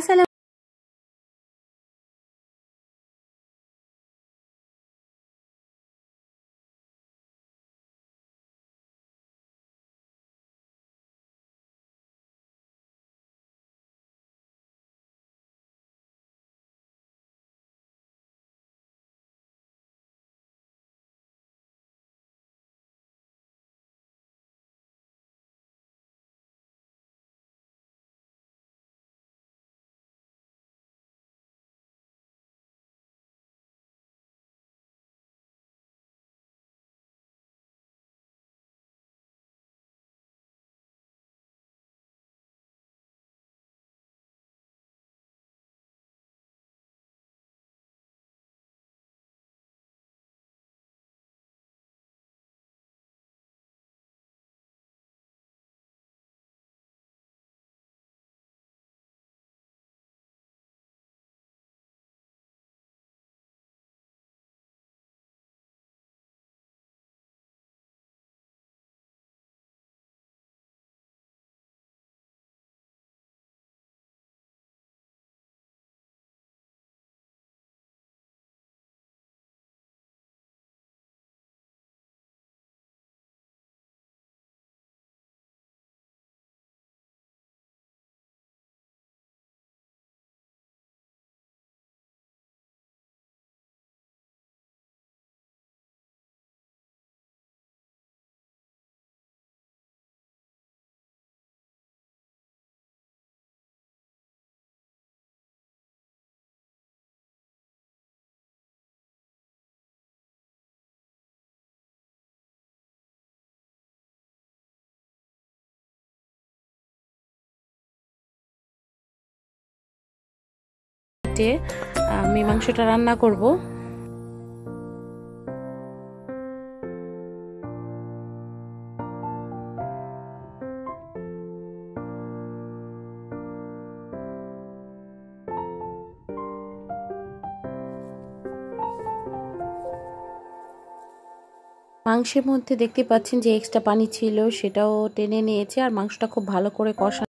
Hasta la আসসালাম আমি মাংসটা রান্না করব। মাংসের মধ্যে দেখতে পাচ্ছেন যে এক্সট্রা পানি ছিল, সেটাও টেনে নিয়েছে, আর মাংসটা খুব ভালো করে কষা